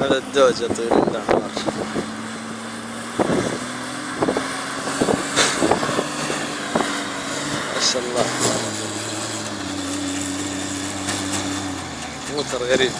هذا الدوج يا طويل الأعمار. ما شاء الله. موتر غريب.